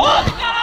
Oh, no!